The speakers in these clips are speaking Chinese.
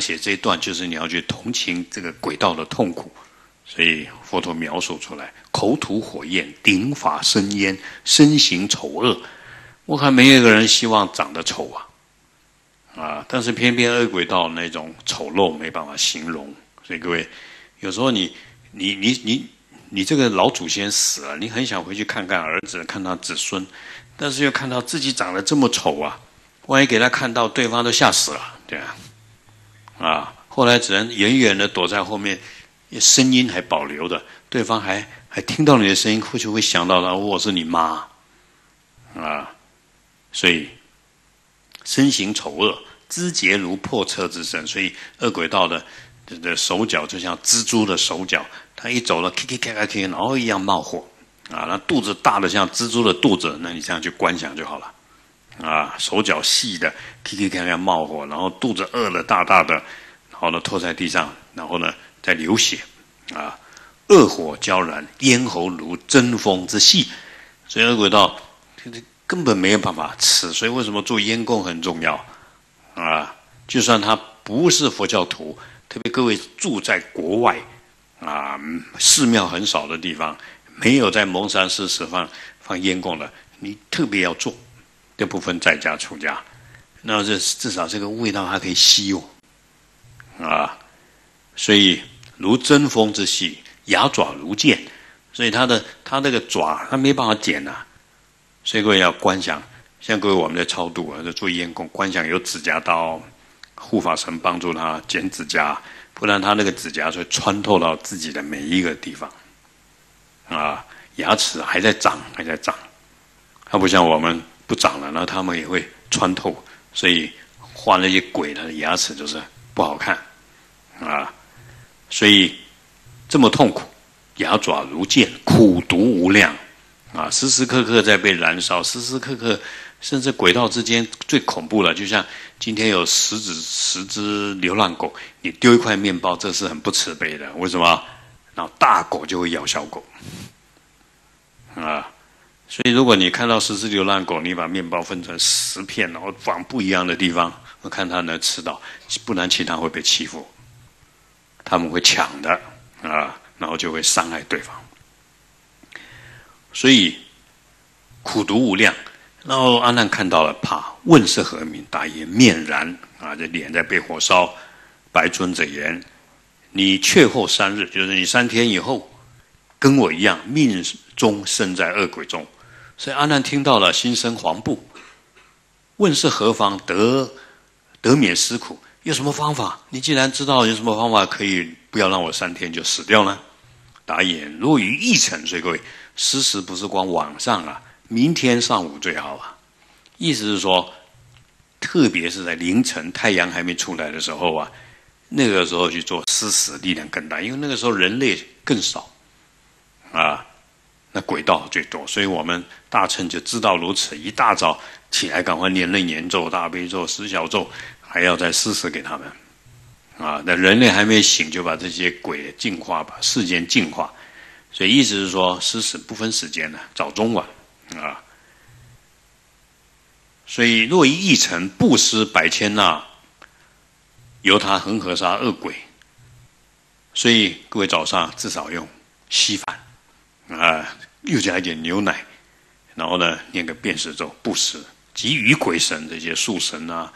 写这一段，就是你要去同情这个鬼道的痛苦，所以佛陀描述出来：口吐火焰，顶法生烟，身形丑恶。我看没有一个人希望长得丑啊，啊！但是偏偏恶鬼道那种丑陋没办法形容，所以各位，有时候你你你你你这个老祖先死了，你很想回去看看儿子，看他子孙，但是又看到自己长得这么丑啊，万一给他看到，对方都吓死了，对啊。啊！后来只能远远的躲在后面，声音还保留的，对方还还听到你的声音，或许会想到了我是你妈，啊！所以身形丑恶，肢节如破车之身，所以恶鬼道的的手脚就像蜘蛛的手脚，他一走了，咔咔咔咔咔，然后一样冒火，啊！那肚子大的像蜘蛛的肚子，那你这样去观想就好了。啊，手脚细的，踢踢看看冒火，然后肚子饿了，大大的，然后呢，拖在地上，然后呢，在流血，啊，恶火焦燃，咽喉如针锋之细，所以恶鬼道根本没有办法吃，所以为什么做烟供很重要？啊，就算他不是佛教徒，特别各位住在国外，啊，寺庙很少的地方，没有在蒙山寺释放放烟供的，你特别要做。这部分在家出家，那这至少这个味道还可以吸哦，啊，所以如针锋之细，牙爪如剑，所以他的他那个爪他没办法剪呐，所以各位要观想，像各位我们在超度啊，在做烟供，观想有指甲刀，护法神帮助他剪指甲，不然他那个指甲会穿透到自己的每一个地方，啊，牙齿还在长，还在长，它不像我们。不长了，然后他们也会穿透，所以画那些鬼的牙齿就是不好看，啊，所以这么痛苦，牙爪如剑，苦毒无量，啊，时时刻刻在被燃烧，时时刻刻，甚至鬼道之间最恐怖了，就像今天有十只十只流浪狗，你丢一块面包，这是很不慈悲的，为什么？然后大狗就会咬小狗，啊。所以，如果你看到十只流浪狗，你把面包分成十片，然后放不一样的地方，我看它能吃到，不然其他会被欺负。他们会抢的啊，然后就会伤害对方。所以苦毒无量。然后阿难看到了，怕问是何名？大言面燃啊，这脸在被火烧。白尊者言：你却后三日，就是你三天以后，跟我一样，命中生在恶鬼中。所以阿难听到了，心生惶怖，问是何方得得免失苦？有什么方法？你既然知道有什么方法可以不要让我三天就死掉呢？答言：若于一晨，所以各位，失时不是光晚上啊，明天上午最好啊。意思是说，特别是在凌晨太阳还没出来的时候啊，那个时候去做施食力量更大，因为那个时候人类更少啊。那鬼道最多，所以我们大乘就知道如此。一大早起来，赶快念楞严咒、大悲咒、十小咒，还要再施食给他们。啊，那人类还没醒，就把这些鬼净化，把世间净化。所以意思是说，施食不分时间的，早中晚啊。所以若一一尘不施百千那，由他恒河沙恶鬼。所以各位早上至少用稀饭。啊，又加一点牛奶，然后呢，念个辨识咒，布施，给予鬼神这些树神啊、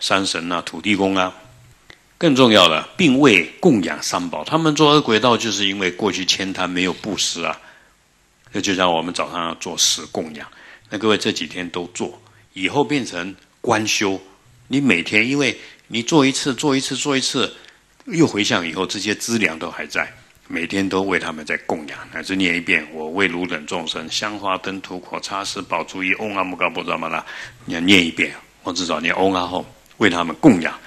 山神啊、土地公啊。更重要的，并未供养三宝。他们做恶鬼道，就是因为过去千贪没有布施啊。那就像我们早上要做食供养，那各位这几天都做，以后变成观修。你每天，因为你做一次、做一次、做一次，又回向以后，这些资粮都还在。每天都为他们在供养，乃至念一遍：我为汝等众生，香花灯涂火擦拭宝珠衣，嗡阿姆嘎布扎玛拉。你要念一遍，我至少念嗡阿后，为他们供养。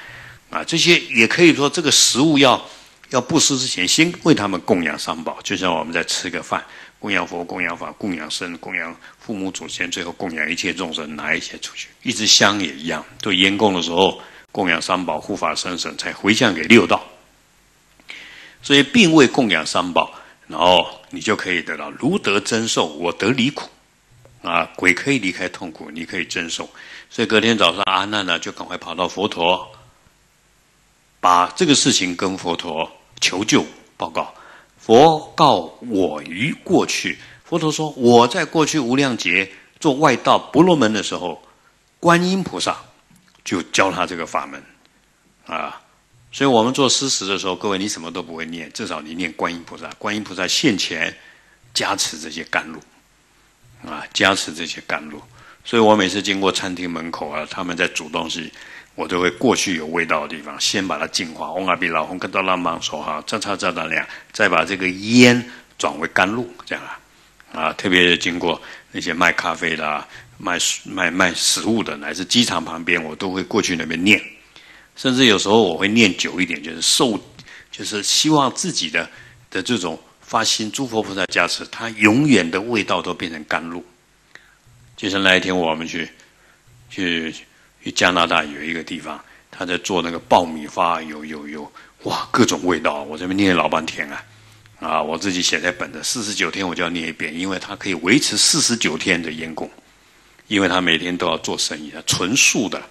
啊，这些也可以说，这个食物要要布施之前，先为他们供养三宝。就像我们在吃个饭，供养佛、供养法、供养僧、供养父母祖先，最后供养一切众生，拿一些出去。一支香也一样，对烟供的时候，供养三宝、护法神神，才回向给六道。所以并未供养三宝，然后你就可以得到如得真受，我得离苦，啊，鬼可以离开痛苦，你可以真受。所以隔天早上阿难呢就赶快跑到佛陀把这个事情跟佛陀求救报告。佛告我于过去，佛陀说我在过去无量劫做外道婆罗门的时候，观音菩萨就教他这个法门啊。所以我们做施食的时候，各位你什么都不会念，至少你念观音菩萨。观音菩萨现前加持这些甘露啊，加持这些甘露。所以我每次经过餐厅门口啊，他们在煮东西，我都会过去有味道的地方，先把它净化。红阿比老红跟到浪芒说哈，这擦这大量，再把这个烟转为甘露，这样啊啊！特别是经过那些卖咖啡的、卖卖卖食物的，乃至机场旁边，我都会过去那边念。甚至有时候我会念久一点，就是受，就是希望自己的的这种发心，诸佛菩萨加持，它永远的味道都变成甘露。就像那一天我们去，去去加拿大有一个地方，他在做那个爆米花，有有有，哇，各种味道。我这边念老半天啊，啊，我自己写在本子，四十九天我就要念一遍，因为它可以维持四十九天的烟供，因为他每天都要做生意，纯素的，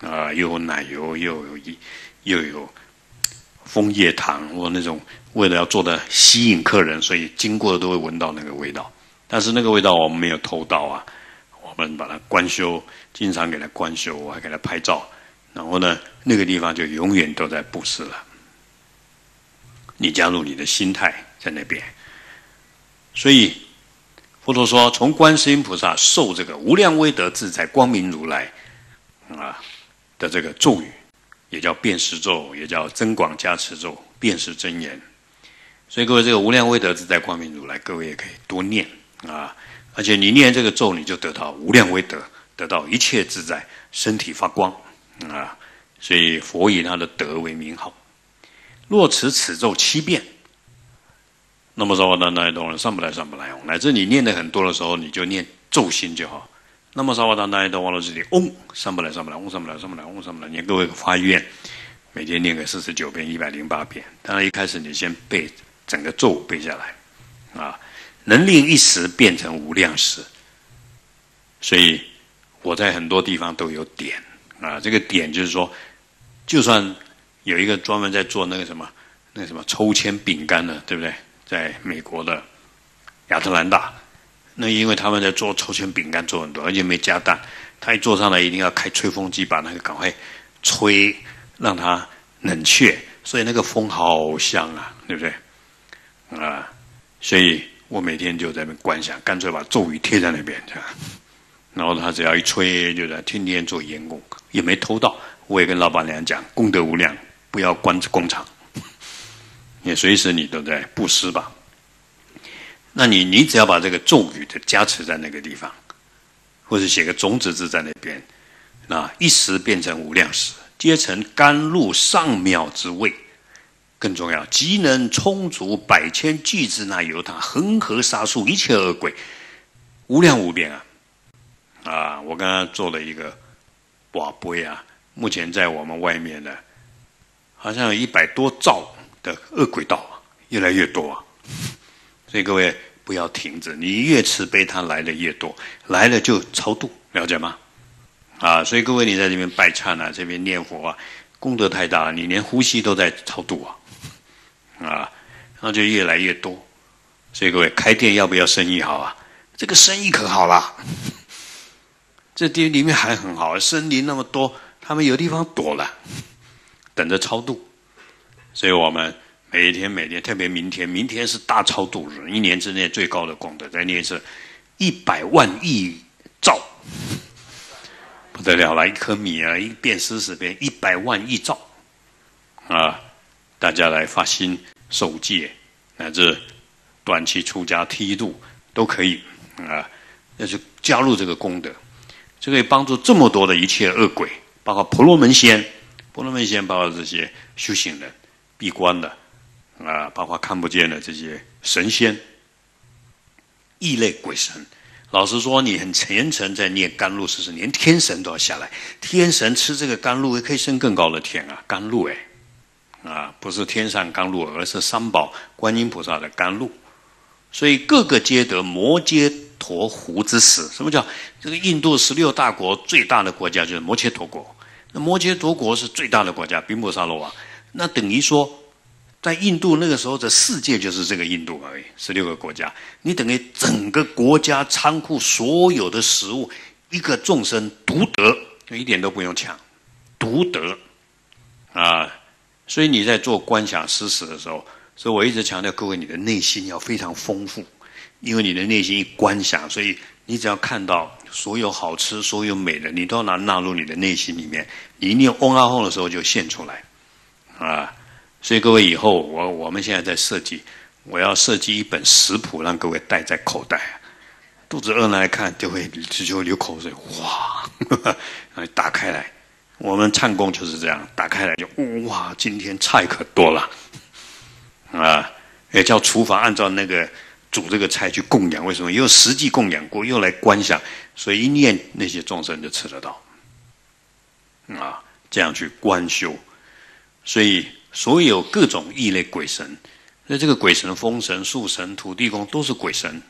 啊，又有奶油，又有一又有枫叶糖，或那种为了要做的吸引客人，所以经过的都会闻到那个味道。但是那个味道我们没有偷到啊。我们把它关修，经常给它关修，我还给它拍照。然后呢，那个地方就永远都在布施了。你加入你的心态在那边，所以佛陀说，从观世音菩萨受这个无量威德自在光明如来啊的这个咒语，也叫辨识咒，也叫增广加持咒，辨识真言。所以各位，这个无量威德自在光明如来，各位也可以多念啊。而且你念这个咒，你就得到无量威德，得到一切自在，身体发光啊！所以佛以他的德为名号。若持此咒七遍，那么说那那东上不来上不来，乃至你念的很多的时候，你就念咒心就好。那么说我当那一都忘了自己，嗡上不来上不来，嗡上不来上不来，嗡上不来。你各位发愿，每天念个四十九遍、一百零八遍。当然一开始你先背整个咒背下来啊。能令一时变成无量时，所以我在很多地方都有点啊。这个点就是说，就算有一个专门在做那个什么、那个什么抽签饼干的，对不对？在美国的亚特兰大，那因为他们在做抽签饼干做很多，而且没加蛋，他一坐上来一定要开吹风机把那个赶快吹，让它冷却，所以那个风好香啊，对不对？啊，所以。我每天就在那边观想，干脆把咒语贴在那边，这样。然后他只要一吹，就在天天做员工，也没偷盗。我也跟老板娘讲，功德无量，不要关工厂，也随时你都在布施吧。那你你只要把这个咒语的加持在那个地方，或者写个种子字在那边，那一时变成无量时，皆成甘露上妙之味。更重要，机能充足，百千巨之那由他恒河沙数一切恶鬼，无量无边啊！啊，我刚刚做了一个瓦杯啊，目前在我们外面的，好像有一百多兆的恶鬼道啊，越来越多啊！所以各位不要停止，你越慈悲，他来的越多，来了就超度，了解吗？啊，所以各位你在这边拜忏啊，这边念佛啊，功德太大了，你连呼吸都在超度啊！啊，那就越来越多，所以各位开店要不要生意好啊？这个生意可好了，这店里面还很好，森林那么多，他们有地方躲了，等着超度。所以我们每一天每天，特别明天，明天是大超度日，一年之内最高的功德，再念一次一百万亿兆，不得了了，一颗米啊，一遍四十变，一百万亿兆啊！大家来发心受戒，乃至短期出家剃度都可以啊！那就加入这个功德，就可以帮助这么多的一切恶鬼，包括婆罗门仙、婆罗门仙，包括这些修行人、闭关的啊，包括看不见的这些神仙、异类鬼神。老实说，你很虔诚在念甘露时，连天神都要下来，天神吃这个甘露也可以升更高的天啊！甘露哎。啊，不是天上甘露，而是三宝观音菩萨的甘露，所以各个皆得摩揭陀湖之死。什么叫这个印度十六大国最大的国家就是摩揭陀国？那摩揭陀国是最大的国家，宾波沙罗瓦。那等于说。在印度那个时候的世界就是这个印度而已，十六个国家，你等于整个国家仓库所有的食物，一个众生独得，一点都不用抢，独得，啊，所以你在做观想施食的时候，所以我一直强调各位，你的内心要非常丰富，因为你的内心一观想，所以你只要看到所有好吃、所有美的，你都要拿纳入你的内心里面，你念嗡阿吽的时候就现出来，啊。所以各位以后，我我们现在在设计，我要设计一本食谱，让各位带在口袋，肚子饿了来看就会就会流口水，哇！打开来，我们唱功就是这样，打开来就哇，今天菜可多了，啊，也叫厨房按照那个煮这个菜去供养，为什么？又实际供养过，又来观想，所以一念那些众生就吃得到，啊，这样去观修，所以。所有各种异类鬼神，那这个鬼神、风神、树神、土地公都是鬼神，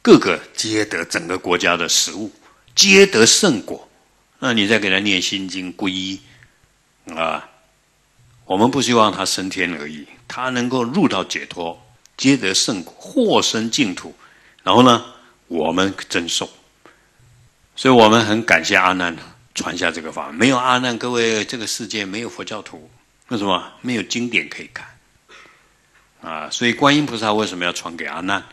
各个皆得整个国家的食物，皆得圣果。那你再给他念心经皈依啊，我们不希望他升天而已，他能够入到解脱，皆得圣果，获生净土。然后呢，我们增寿。所以我们很感谢阿难传下这个法，没有阿难，各位这个世界没有佛教徒。为什么没有经典可以看啊？所以观音菩萨为什么要传给阿难？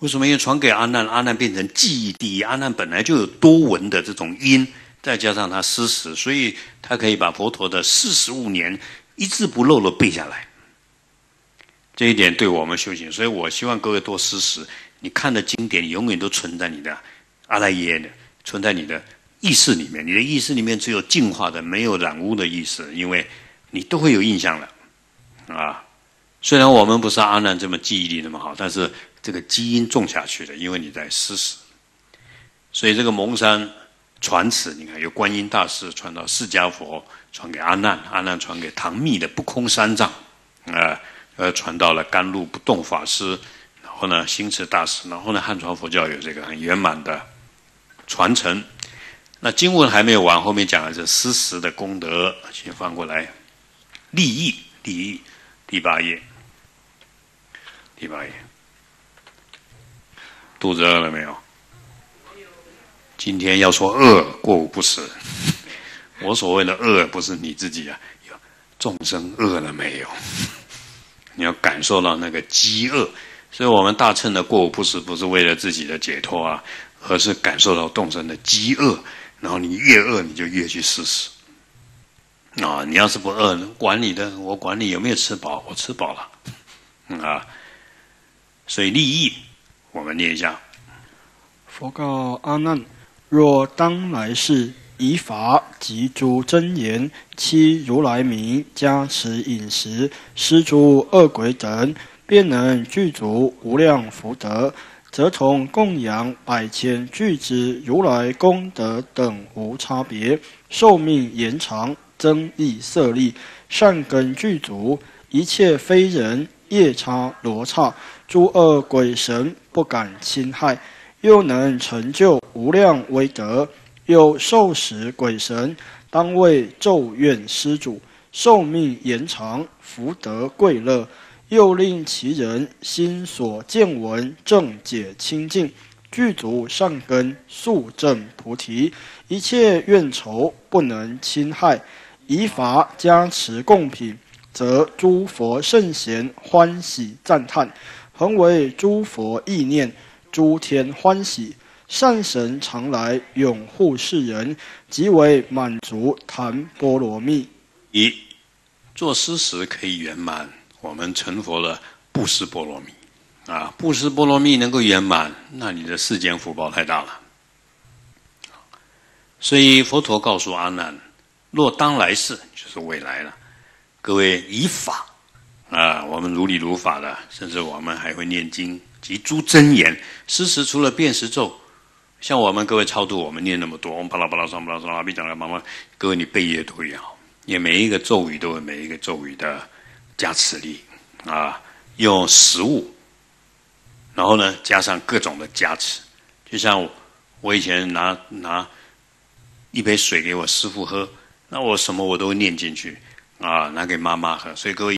为什么要传给阿难？阿难变成记忆第一。阿难本来就有多闻的这种音，再加上他施食，所以他可以把佛陀的四十五年一字不漏的背下来。这一点对我们修行，所以我希望各位多施食。你看的经典永远都存在你的阿赖耶的，存在你的意识里面。你的意识里面只有净化的，没有染污的意识，因为。你都会有印象的，啊，虽然我们不是阿难这么记忆力那么好，但是这个基因种下去的，因为你在施食，所以这个蒙山传此，你看有观音大士传到释迦佛，传给阿难，阿难传给唐密的不空三藏，啊，呃，传到了甘露不动法师，然后呢，星驰大师，然后呢，汉传佛教有这个很圆满的传承。那经文还没有完，后面讲的是施食的功德，先翻过来。利益，利益，第八页，第八页，肚子饿了没有？今天要说饿，过午不食。我所谓的饿，不是你自己啊，众生饿了没有？你要感受到那个饥饿，所以我们大乘的过午不食，不是为了自己的解脱啊，而是感受到众生的饥饿，然后你越饿，你就越去试试。啊，你要是不饿，管你的，我管你有没有吃饱，我吃饱了，啊，所以利益，我们念一下。佛告阿难：若当来世以法及诸真言，期如来名加持饮食，施诸恶鬼等，便能具足无量福德，则从供养百千具之如来功德等无差别，寿命延长。增益色力，善根具足，一切非人、夜叉、罗刹、诸恶鬼神不敢侵害，又能成就无量威德。又受使鬼神当为咒怨施主，寿命延长，福德贵乐，又令其人心所见闻正解清净，具足善根，速证菩提，一切怨仇不能侵害。以法加持供品，则诸佛圣贤欢喜赞叹，恒为诸佛意念，诸天欢喜，善神常来永护世人，即为满足檀波罗蜜。一做施时可以圆满，我们成佛了布施波罗蜜啊！布施波罗蜜能够圆满，那你的世间福报太大了。所以佛陀告诉阿难。若当来世就是未来了，各位以法啊，我们如理如法的，甚至我们还会念经及诸真言。事实除了辨识咒，像我们各位超度，我们念那么多，我们巴拉巴拉桑巴拉桑阿弥讲了妈妈，各位你背业都一样，也每一个咒语都有每一个咒语的加持力啊，用食物，然后呢加上各种的加持，就像我以前拿拿一杯水给我师傅喝。那我什么我都念进去，啊，拿给妈妈喝。所以各位。